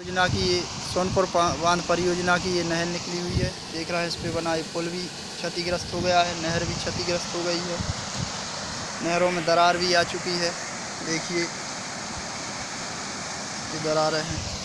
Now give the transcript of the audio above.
योजना की ये सोनपुर बाँध परियोजना की ये नहर निकली हुई है। देख रहा है इस पे बना ये पुल भी क्षतिग्रस्त हो गया है, नहर भी क्षतिग्रस्त हो गई है। नहरों में दरार भी आ चुकी है। देखिए, ये दरारें हैं।